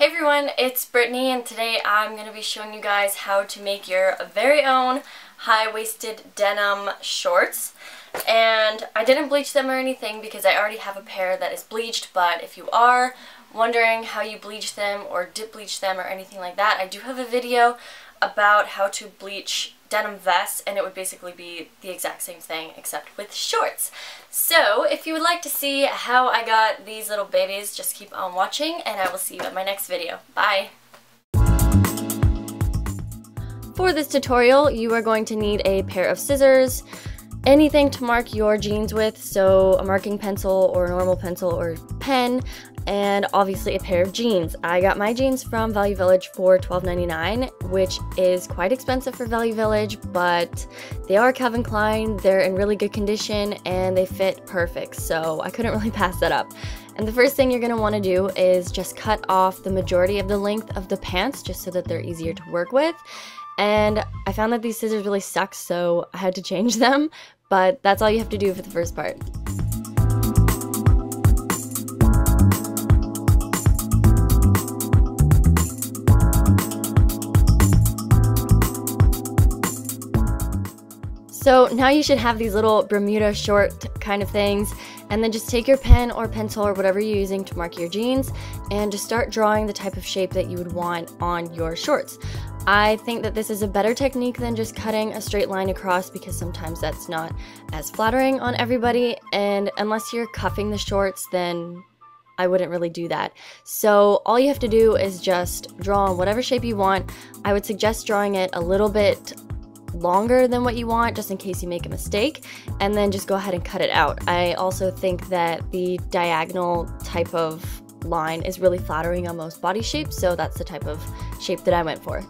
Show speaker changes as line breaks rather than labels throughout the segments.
everyone, it's Brittany and today I'm going to be showing you guys how to make your very own high-waisted denim shorts. And I didn't bleach them or anything because I already have a pair that is bleached, but if you are wondering how you bleach them or dip bleach them or anything like that, I do have a video about how to bleach denim vests and it would basically be the exact same thing except with shorts. So if you would like to see how I got these little babies, just keep on watching and I will see you in my next video. Bye! For this tutorial, you are going to need a pair of scissors, anything to mark your jeans with, so a marking pencil or a normal pencil or pen, and obviously a pair of jeans. I got my jeans from Value Village for $12.99, which is quite expensive for Value Village, but they are Calvin Klein, they're in really good condition, and they fit perfect, so I couldn't really pass that up. And the first thing you're going to want to do is just cut off the majority of the length of the pants just so that they're easier to work with. And I found that these scissors really suck, so I had to change them, but that's all you have to do for the first part. So now you should have these little Bermuda short kind of things and then just take your pen or pencil or whatever you're using to mark your jeans and just start drawing the type of shape that you would want on your shorts. I think that this is a better technique than just cutting a straight line across because sometimes that's not as flattering on everybody and unless you're cuffing the shorts then I wouldn't really do that. So all you have to do is just draw on whatever shape you want. I would suggest drawing it a little bit longer than what you want just in case you make a mistake and then just go ahead and cut it out. I also think that the diagonal type of line is really flattering on most body shapes so that's the type of shape that I went for.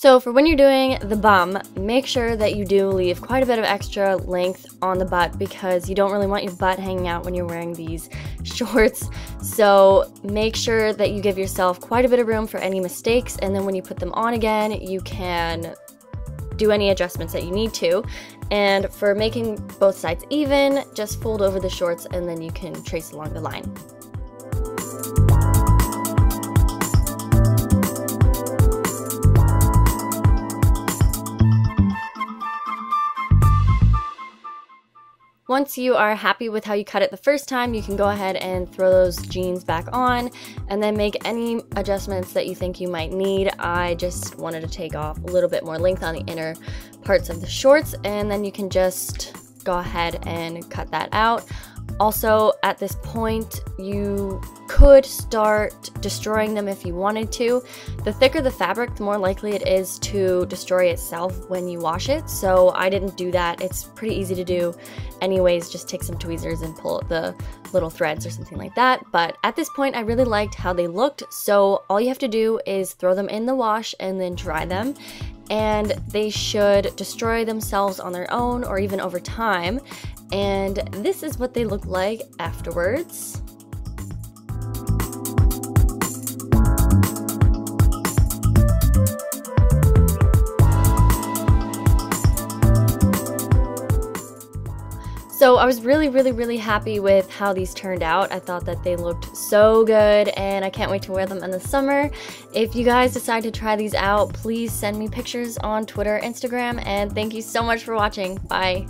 So for when you're doing the bum, make sure that you do leave quite a bit of extra length on the butt because you don't really want your butt hanging out when you're wearing these shorts. So make sure that you give yourself quite a bit of room for any mistakes and then when you put them on again, you can do any adjustments that you need to. And for making both sides even, just fold over the shorts and then you can trace along the line. Once you are happy with how you cut it the first time, you can go ahead and throw those jeans back on and then make any adjustments that you think you might need. I just wanted to take off a little bit more length on the inner parts of the shorts and then you can just go ahead and cut that out. Also, at this point, you could start destroying them if you wanted to. The thicker the fabric, the more likely it is to destroy itself when you wash it, so I didn't do that. It's pretty easy to do anyways, just take some tweezers and pull the little threads or something like that. But at this point, I really liked how they looked, so all you have to do is throw them in the wash and then dry them and they should destroy themselves on their own or even over time. And this is what they look like afterwards. So I was really, really, really happy with how these turned out. I thought that they looked so good and I can't wait to wear them in the summer. If you guys decide to try these out, please send me pictures on Twitter, Instagram, and thank you so much for watching. Bye.